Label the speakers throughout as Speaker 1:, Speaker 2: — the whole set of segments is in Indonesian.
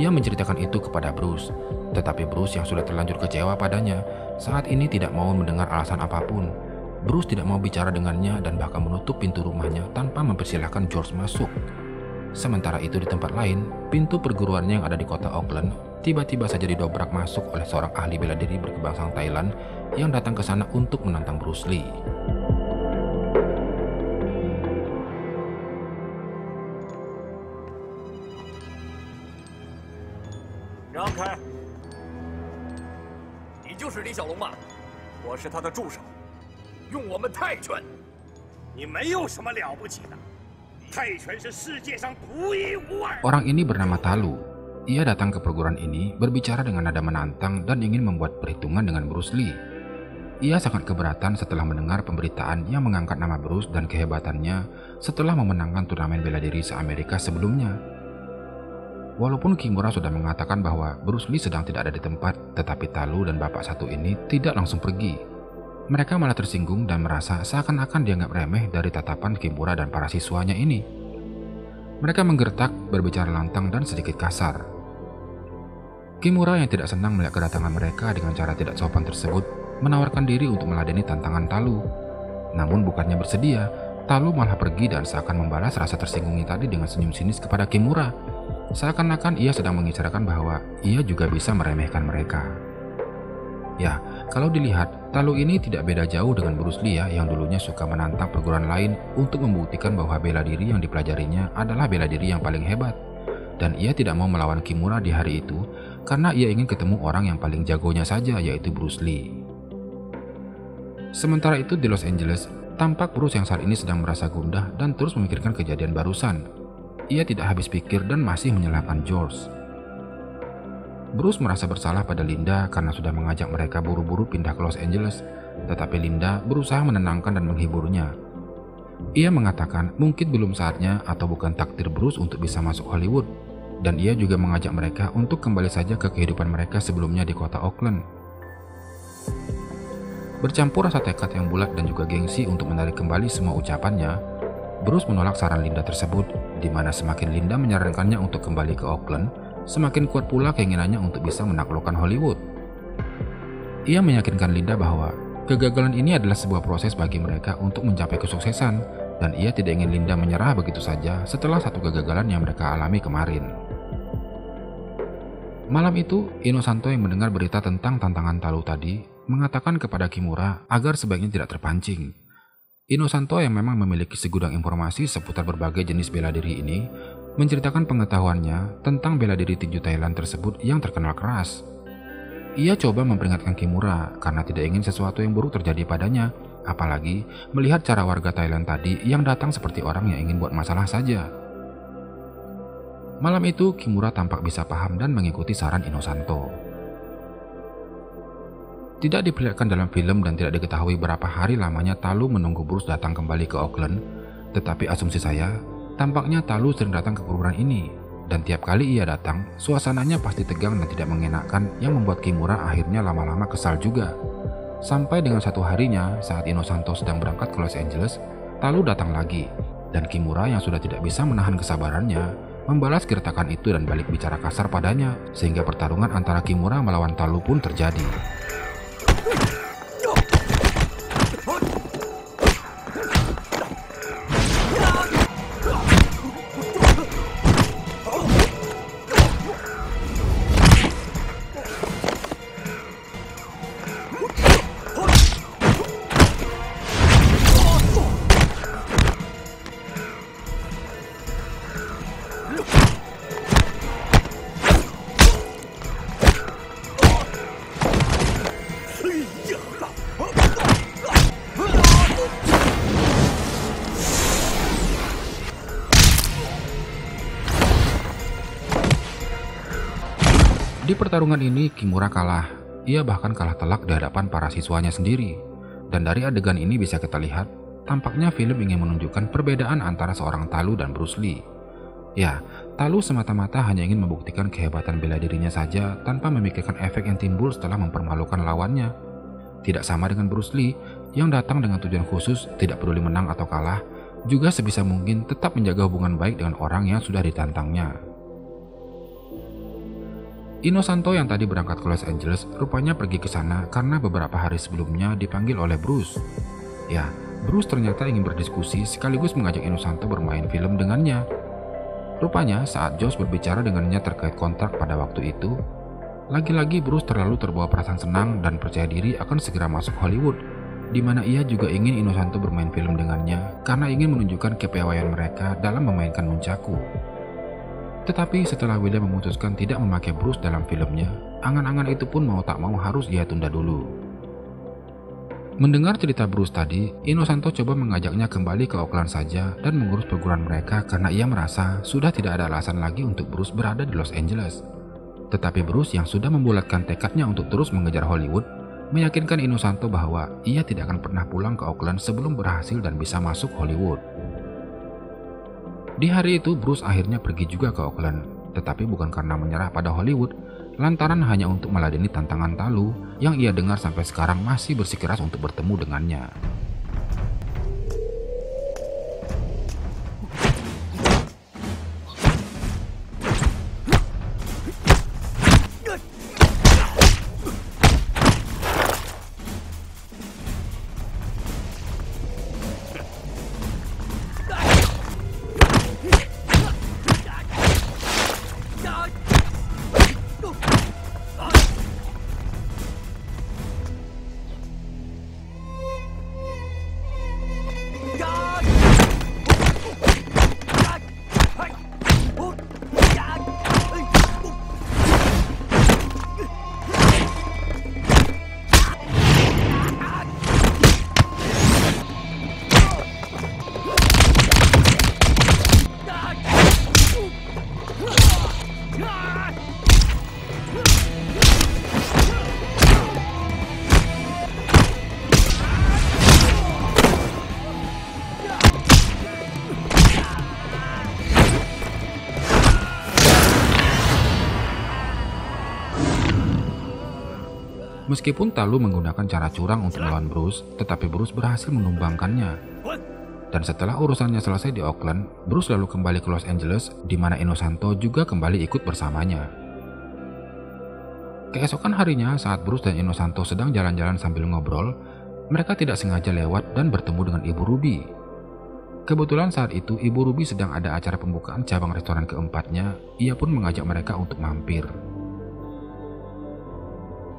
Speaker 1: Ia menceritakan itu kepada Bruce, tetapi Bruce yang sudah terlanjur kecewa padanya saat ini tidak mau mendengar alasan apa pun. Bruce tidak mau bicara dengannya dan bahkan menutup pintu rumahnya tanpa mempersilahkan George masuk. Sementara itu di tempat lain, pintu perguruannya yang ada di kota Auckland tiba-tiba saja didobrak masuk oleh seorang ahli bela diri berkebangsaan Thailand yang datang ke sana untuk menantang Bruce Lee. Orang ini bernama Talu. Ia datang ke perguruan ini berbicara dengan nada menantang dan ingin membuat perhitungan dengan Bruce Lee. Ia sangat keberatan setelah mendengar pemberitaan yang mengangkat nama Bruce dan kehebatannya setelah memenangkan turnamen bela diri se-Amerika sebelumnya. Walaupun Kimura sudah mengatakan bahwa Bruce Lee sedang tidak ada di tempat, tetapi Talu dan bapak satu ini tidak langsung pergi. Mereka malah tersinggung dan merasa seakan-akan dianggap remeh dari tatapan Kimura dan para siswanya ini. Mereka menggertak, berbicara lantang dan sedikit kasar. Kimura yang tidak senang melihat kedatangan mereka dengan cara tidak sopan tersebut menawarkan diri untuk meladeni tantangan Talu. Namun bukannya bersedia, Talu malah pergi dan seakan membalas rasa tersinggungnya tadi dengan senyum sinis kepada Kimura. Seakan-akan ia sedang mengisyaratkan bahwa ia juga bisa meremehkan mereka. Ya, kalau dilihat, Talu ini tidak beda jauh dengan Bruce Lee ya, yang dulunya suka menantang perguruan lain untuk membuktikan bahwa bela diri yang dipelajarinya adalah bela diri yang paling hebat. Dan ia tidak mau melawan Kimura di hari itu karena ia ingin ketemu orang yang paling jagonya saja yaitu Bruce Lee. Sementara itu di Los Angeles, tampak Bruce yang saat ini sedang merasa gundah dan terus memikirkan kejadian barusan. Ia tidak habis pikir dan masih menyalahkan George. Bruce merasa bersalah pada Linda karena sudah mengajak mereka buru-buru pindah ke Los Angeles, tetapi Linda berusaha menenangkan dan menghiburnya. Ia mengatakan mungkin belum saatnya atau bukan takdir Bruce untuk bisa masuk Hollywood, dan ia juga mengajak mereka untuk kembali saja ke kehidupan mereka sebelumnya di kota Oakland. Bercampur rasa tekad yang bulat dan juga gengsi untuk menarik kembali semua ucapannya, Bruce menolak saran Linda tersebut, di mana semakin Linda menyarankannya untuk kembali ke Oakland, semakin kuat pula keinginannya untuk bisa menaklukkan Hollywood. Ia meyakinkan Linda bahwa kegagalan ini adalah sebuah proses bagi mereka untuk mencapai kesuksesan, dan ia tidak ingin Linda menyerah begitu saja setelah satu kegagalan yang mereka alami kemarin. Malam itu, Inosanto yang mendengar berita tentang tantangan Talu tadi mengatakan kepada Kimura agar sebaiknya tidak terpancing. Inosanto yang memang memiliki segudang informasi seputar berbagai jenis bela diri ini menceritakan pengetahuannya tentang bela diri tinju Thailand tersebut yang terkenal keras. Ia coba memperingatkan Kimura karena tidak ingin sesuatu yang buruk terjadi padanya, apalagi melihat cara warga Thailand tadi yang datang seperti orang yang ingin buat masalah saja. Malam itu, Kimura tampak bisa paham dan mengikuti saran Inosanto. Tidak diperlihatkan dalam film dan tidak diketahui berapa hari lamanya Talu menunggu Bruce datang kembali ke Auckland, tetapi asumsi saya, Tampaknya Talu sering datang ke kuburan ini, dan tiap kali ia datang, suasananya pasti tegang dan tidak mengenakan yang membuat Kimura akhirnya lama-lama kesal juga. Sampai dengan satu harinya, saat Inosanto sedang berangkat ke Los Angeles, Talu datang lagi, dan Kimura yang sudah tidak bisa menahan kesabarannya, membalas gertakan itu dan balik bicara kasar padanya, sehingga pertarungan antara Kimura melawan Talu pun terjadi. Di pertarungan ini, Kimura kalah. Ia bahkan kalah telak di hadapan para siswanya sendiri. Dan dari adegan ini bisa kita lihat, tampaknya film ingin menunjukkan perbedaan antara seorang Talu dan Bruce Lee. Ya, Talu semata-mata hanya ingin membuktikan kehebatan bela dirinya saja tanpa memikirkan efek yang timbul setelah mempermalukan lawannya. Tidak sama dengan Bruce Lee yang datang dengan tujuan khusus tidak peduli menang atau kalah, juga sebisa mungkin tetap menjaga hubungan baik dengan orang yang sudah ditantangnya. Inosanto yang tadi berangkat ke Los Angeles rupanya pergi ke sana karena beberapa hari sebelumnya dipanggil oleh Bruce. Ya, Bruce ternyata ingin berdiskusi sekaligus mengajak Inosanto bermain film dengannya. Rupanya saat Josh berbicara dengannya terkait kontrak pada waktu itu, lagi-lagi Bruce terlalu terbawa perasaan senang dan percaya diri akan segera masuk Hollywood, di mana ia juga ingin Inosanto bermain film dengannya karena ingin menunjukkan kepiawaian mereka dalam memainkan nunchaku. Tetapi setelah William memutuskan tidak memakai Bruce dalam filmnya, angan-angan itu pun mau tak mau harus ia tunda dulu. Mendengar cerita Bruce tadi, Inosanto coba mengajaknya kembali ke Oakland saja dan mengurus perguruan mereka karena ia merasa sudah tidak ada alasan lagi untuk Bruce berada di Los Angeles. Tetapi Bruce yang sudah membulatkan tekadnya untuk terus mengejar Hollywood, meyakinkan Inosanto bahwa ia tidak akan pernah pulang ke Oakland sebelum berhasil dan bisa masuk Hollywood. Di hari itu Bruce akhirnya pergi juga ke Oakland, tetapi bukan karena menyerah pada Hollywood, lantaran hanya untuk meladeni tantangan Talu yang ia dengar sampai sekarang masih bersikeras untuk bertemu dengannya. Meskipun Talu menggunakan cara curang untuk melawan Bruce, tetapi Bruce berhasil menumbangkannya. Dan setelah urusannya selesai di Oakland, Bruce lalu kembali ke Los Angeles, di mana Inosanto juga kembali ikut bersamanya. Keesokan harinya, saat Bruce dan Inosanto sedang jalan-jalan sambil ngobrol, mereka tidak sengaja lewat dan bertemu dengan Ibu Ruby. Kebetulan saat itu Ibu Ruby sedang ada acara pembukaan cabang restoran keempatnya, ia pun mengajak mereka untuk mampir.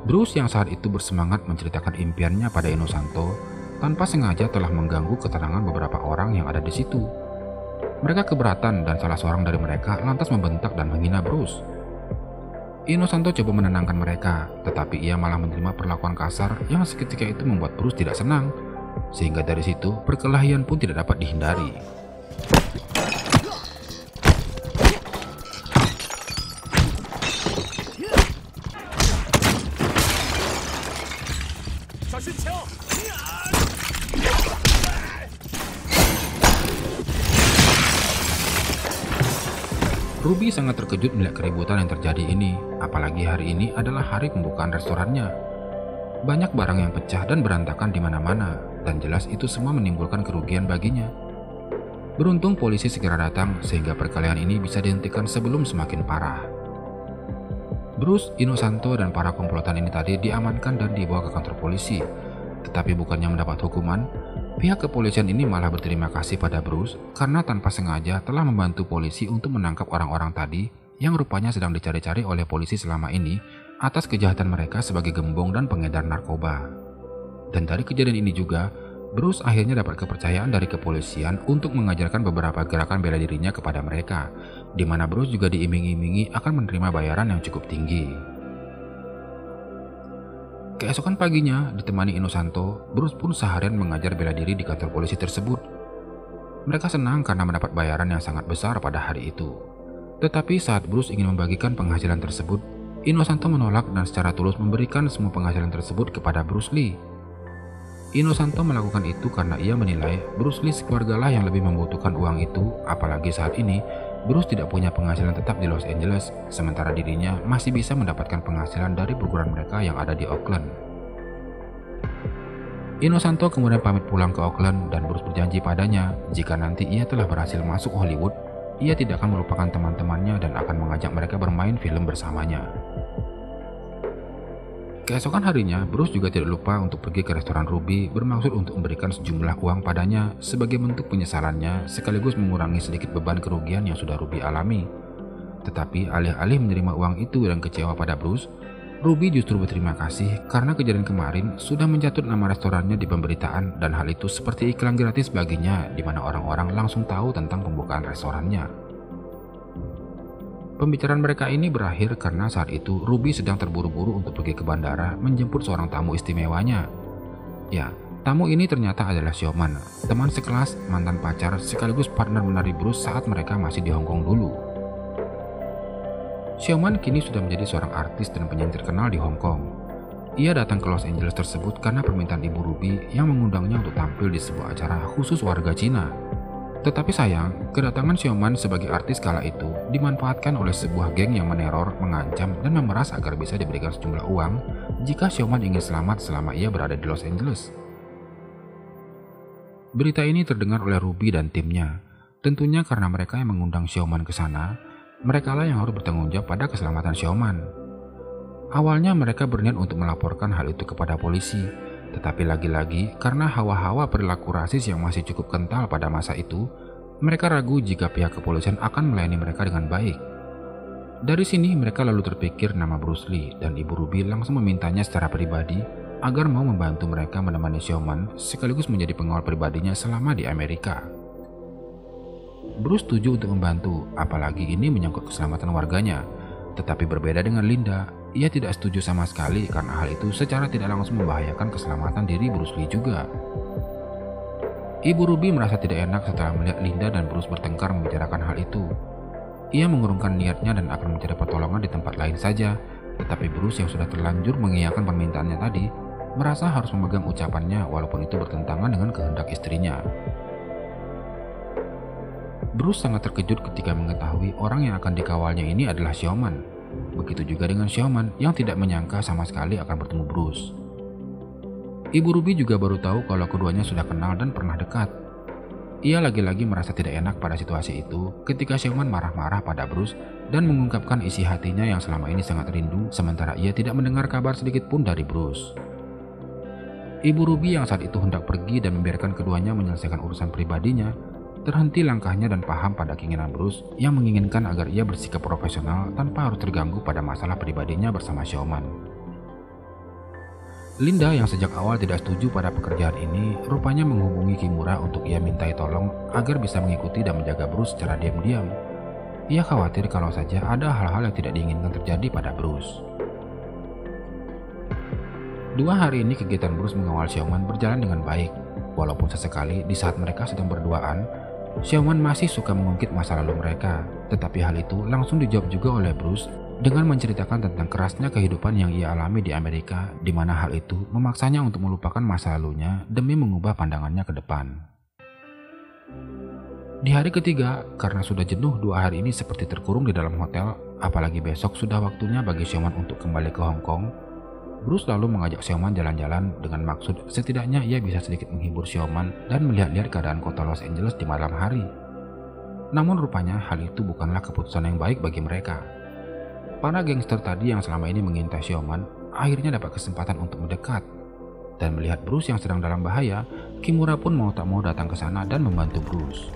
Speaker 1: Bruce yang saat itu bersemangat menceritakan impiannya pada Inosanto tanpa sengaja telah mengganggu keterangan beberapa orang yang ada di situ. Mereka keberatan dan salah seorang dari mereka lantas membentak dan menghina Bruce. Inosanto coba menenangkan mereka, tetapi ia malah menerima perlakuan kasar yang seketika itu membuat Bruce tidak senang, sehingga dari situ perkelahian pun tidak dapat dihindari. Ruby sangat terkejut melihat keributan yang terjadi ini, apalagi hari ini adalah hari pembukaan restorannya. Banyak barang yang pecah dan berantakan di mana-mana, dan jelas itu semua menimbulkan kerugian baginya. Beruntung polisi segera datang sehingga perkelahian ini bisa dihentikan sebelum semakin parah. Bruce, Inosanto, dan para komplotan ini tadi diamankan dan dibawa ke kantor polisi. Tetapi bukannya mendapat hukuman, Pihak kepolisian ini malah berterima kasih pada Bruce karena tanpa sengaja telah membantu polisi untuk menangkap orang-orang tadi yang rupanya sedang dicari-cari oleh polisi selama ini atas kejahatan mereka sebagai gembong dan pengedar narkoba. Dan dari kejadian ini juga, Bruce akhirnya dapat kepercayaan dari kepolisian untuk mengajarkan beberapa gerakan bela dirinya kepada mereka, di mana Bruce juga diiming-imingi akan menerima bayaran yang cukup tinggi. Keesokan paginya, ditemani Inosanto, Bruce pun seharian mengajar bela diri di kantor polisi tersebut. Mereka senang karena mendapat bayaran yang sangat besar pada hari itu. Tetapi saat Bruce ingin membagikan penghasilan tersebut, Inosanto menolak dan secara tulus memberikan semua penghasilan tersebut kepada Bruce Lee. Inosanto melakukan itu karena ia menilai Bruce Lee sekeluargalah yang lebih membutuhkan uang itu, apalagi saat ini Bruce tidak punya penghasilan tetap di Los Angeles, sementara dirinya masih bisa mendapatkan penghasilan dari perguruan mereka yang ada di Oakland. Inosanto kemudian pamit pulang ke Oakland dan Bruce berjanji padanya jika nanti ia telah berhasil masuk Hollywood, ia tidak akan melupakan teman-temannya dan akan mengajak mereka bermain film bersamanya. Keesokan harinya, Bruce juga tidak lupa untuk pergi ke restoran Ruby bermaksud untuk memberikan sejumlah uang padanya sebagai bentuk penyesalannya sekaligus mengurangi sedikit beban kerugian yang sudah Ruby alami. Tetapi alih-alih menerima uang itu dan kecewa pada Bruce, Ruby justru berterima kasih karena kejadian kemarin sudah menjatuh nama restorannya di pemberitaan dan hal itu seperti iklan gratis baginya di mana orang-orang langsung tahu tentang pembukaan restorannya. Pembicaraan mereka ini berakhir karena saat itu Ruby sedang terburu-buru untuk pergi ke bandara menjemput seorang tamu istimewanya. Ya, tamu ini ternyata adalah Xiaoman, teman sekelas, mantan pacar, sekaligus partner menari Bruce saat mereka masih di Hong Kong dulu. Xiaoman kini sudah menjadi seorang artis dan penyanyi terkenal di Hong Kong. Ia datang ke Los Angeles tersebut karena permintaan ibu Ruby yang mengundangnya untuk tampil di sebuah acara khusus warga Cina. Tetapi sayang, kedatangan Xiaoman sebagai artis kala itu dimanfaatkan oleh sebuah geng yang meneror, mengancam, dan memeras agar bisa diberikan sejumlah uang jika Xiaoman ingin selamat selama ia berada di Los Angeles. Berita ini terdengar oleh Ruby dan timnya. Tentunya karena mereka yang mengundang Xiaoman ke sana, mereka lah yang harus bertanggung jawab pada keselamatan Xiaoman. Awalnya mereka berniat untuk melaporkan hal itu kepada polisi, tetapi lagi-lagi, karena hawa-hawa perilaku rasis yang masih cukup kental pada masa itu, mereka ragu jika pihak kepolisian akan melayani mereka dengan baik. Dari sini mereka lalu terpikir nama Bruce Lee dan Ibu Ruby langsung memintanya secara pribadi agar mau membantu mereka menemani Xiaoman sekaligus menjadi pengawal pribadinya selama di Amerika. Bruce setuju untuk membantu, apalagi ini menyangkut keselamatan warganya. Tetapi berbeda dengan Linda, ia tidak setuju sama sekali karena hal itu secara tidak langsung membahayakan keselamatan diri Bruce Lee juga. Ibu Ruby merasa tidak enak setelah melihat Linda dan Bruce bertengkar membicarakan hal itu. Ia mengurungkan niatnya dan akan mencari pertolongan di tempat lain saja, tetapi Bruce yang sudah terlanjur mengiyakan permintaannya tadi, merasa harus memegang ucapannya walaupun itu bertentangan dengan kehendak istrinya. Bruce sangat terkejut ketika mengetahui orang yang akan dikawalnya ini adalah Xiaoman. Begitu juga dengan Xiaoman yang tidak menyangka sama sekali akan bertemu Bruce. Ibu Ruby juga baru tahu kalau keduanya sudah kenal dan pernah dekat. Ia lagi-lagi merasa tidak enak pada situasi itu ketika Xiaoman marah-marah pada Bruce dan mengungkapkan isi hatinya yang selama ini sangat rindu sementara ia tidak mendengar kabar sedikit pun dari Bruce. Ibu Ruby yang saat itu hendak pergi dan membiarkan keduanya menyelesaikan urusan pribadinya terhenti langkahnya dan paham pada keinginan Bruce yang menginginkan agar ia bersikap profesional tanpa harus terganggu pada masalah pribadinya bersama Xiaoman. Linda yang sejak awal tidak setuju pada pekerjaan ini rupanya menghubungi Kimura untuk ia mintai tolong agar bisa mengikuti dan menjaga Bruce secara diam-diam. Ia khawatir kalau saja ada hal-hal yang tidak diinginkan terjadi pada Bruce. Dua hari ini kegiatan Bruce mengawal Xiaoman berjalan dengan baik, walaupun sesekali di saat mereka sedang berduaan, Xiaoman masih suka mengungkit masa lalu mereka, tetapi hal itu langsung dijawab juga oleh Bruce dengan menceritakan tentang kerasnya kehidupan yang ia alami di Amerika, di mana hal itu memaksanya untuk melupakan masa lalunya demi mengubah pandangannya ke depan. Di hari ketiga, karena sudah jenuh dua hari ini seperti terkurung di dalam hotel, apalagi besok sudah waktunya bagi Xiaoman untuk kembali ke Hong Kong, Bruce lalu mengajak Xiaoman jalan-jalan dengan maksud setidaknya ia bisa sedikit menghibur Xiaoman dan melihat-lihat keadaan kota Los Angeles di malam hari. Namun rupanya hal itu bukanlah keputusan yang baik bagi mereka. Para gangster tadi yang selama ini mengintai Xiaoman akhirnya dapat kesempatan untuk mendekat. Dan melihat Bruce yang sedang dalam bahaya, Kimura pun mau tak mau datang ke sana dan membantu Bruce.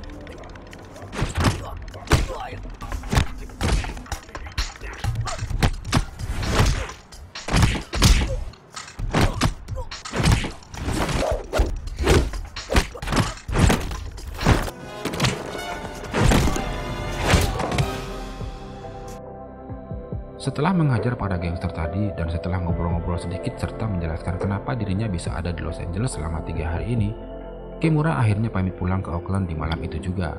Speaker 1: Setelah menghajar para gangster tadi dan setelah ngobrol-ngobrol sedikit serta menjelaskan kenapa dirinya bisa ada di Los Angeles selama tiga hari ini, Kimura akhirnya pamit pulang ke Oakland di malam itu juga.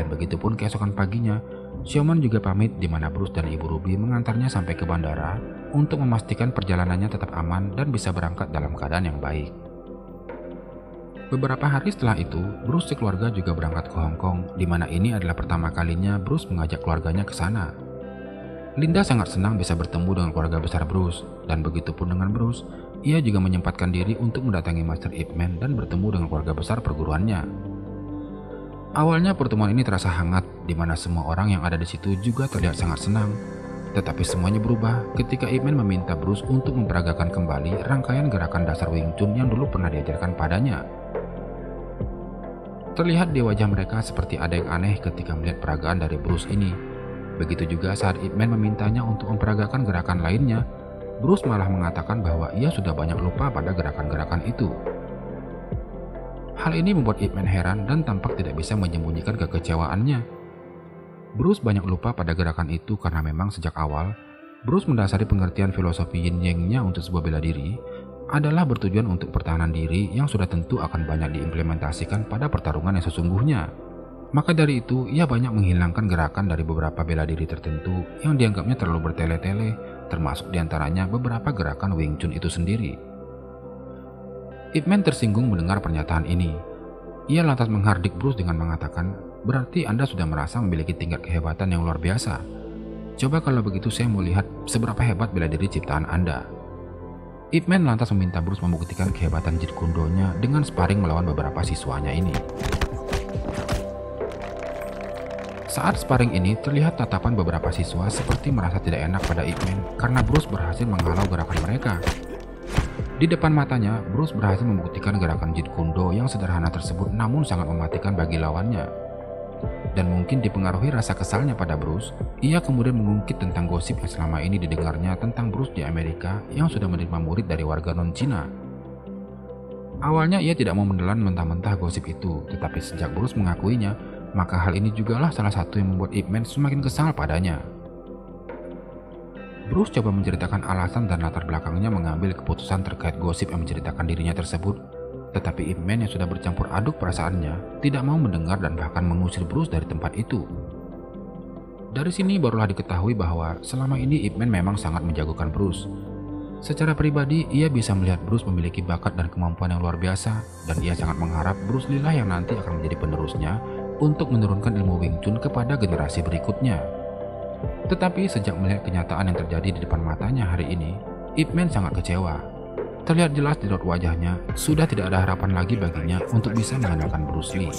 Speaker 1: Dan begitupun keesokan paginya, Xiaoman juga pamit di mana Bruce dan Ibu Ruby mengantarnya sampai ke bandara untuk memastikan perjalanannya tetap aman dan bisa berangkat dalam keadaan yang baik. Beberapa hari setelah itu, Bruce sekeluarga juga berangkat ke Hong Kong, di mana ini adalah pertama kalinya Bruce mengajak keluarganya ke sana. Linda sangat senang bisa bertemu dengan keluarga besar Bruce, dan begitu pun dengan Bruce, ia juga menyempatkan diri untuk mendatangi Master Ip Man dan bertemu dengan keluarga besar perguruannya. Awalnya pertemuan ini terasa hangat, di mana semua orang yang ada di situ juga terlihat sangat senang. Tetapi semuanya berubah ketika Ip Man meminta Bruce untuk memperagakan kembali rangkaian gerakan dasar Wing Chun yang dulu pernah diajarkan padanya. Terlihat di wajah mereka seperti ada yang aneh ketika melihat peragaan dari Bruce ini. Begitu juga saat Ip Man memintanya untuk memperagakan gerakan lainnya, Bruce malah mengatakan bahwa ia sudah banyak lupa pada gerakan-gerakan itu. Hal ini membuat Ip Man heran dan tampak tidak bisa menyembunyikan kekecewaannya. Bruce banyak lupa pada gerakan itu karena memang sejak awal, Bruce mendasari pengertian filosofi yin yang-nya untuk sebuah bela diri adalah bertujuan untuk pertahanan diri yang sudah tentu akan banyak diimplementasikan pada pertarungan yang sesungguhnya. Maka dari itu, ia banyak menghilangkan gerakan dari beberapa bela diri tertentu yang dianggapnya terlalu bertele-tele, termasuk di antaranya beberapa gerakan Wing Chun itu sendiri. Ip Man tersinggung mendengar pernyataan ini. Ia lantas menghardik Bruce dengan mengatakan, berarti Anda sudah merasa memiliki tingkat kehebatan yang luar biasa. Coba kalau begitu saya mau lihat seberapa hebat bela diri ciptaan Anda. Ip Man lantas meminta Bruce membuktikan kehebatan Jeet Kune nya dengan sparring melawan beberapa siswanya ini. Saat sparring ini, terlihat tatapan beberapa siswa seperti merasa tidak enak pada Ip Man karena Bruce berhasil menghalau gerakan mereka. Di depan matanya, Bruce berhasil membuktikan gerakan Jeet Kune Do yang sederhana tersebut namun sangat mematikan bagi lawannya. Dan mungkin dipengaruhi rasa kesalnya pada Bruce, ia kemudian mengungkit tentang gosip yang selama ini didengarnya tentang Bruce di Amerika yang sudah menerima murid dari warga non-Cina. Awalnya ia tidak mau menelan mentah-mentah gosip itu, tetapi sejak Bruce mengakuinya, maka hal ini jugalah salah satu yang membuat Ip Man semakin kesal padanya. Bruce coba menceritakan alasan dan latar belakangnya mengambil keputusan terkait gosip yang menceritakan dirinya tersebut, tetapi Ip Man yang sudah bercampur aduk perasaannya tidak mau mendengar dan bahkan mengusir Bruce dari tempat itu. Dari sini barulah diketahui bahwa selama ini Ip Man memang sangat menjagokan Bruce. Secara pribadi, ia bisa melihat Bruce memiliki bakat dan kemampuan yang luar biasa, dan ia sangat mengharap Bruce Lee lah yang nanti akan menjadi penerusnya untuk menurunkan ilmu Wing Chun kepada generasi berikutnya. Tetapi sejak melihat kenyataan yang terjadi di depan matanya hari ini, Ip Man sangat kecewa. Terlihat jelas di raut wajahnya, sudah tidak ada harapan lagi baginya untuk bisa mengandalkan Bruce Lee.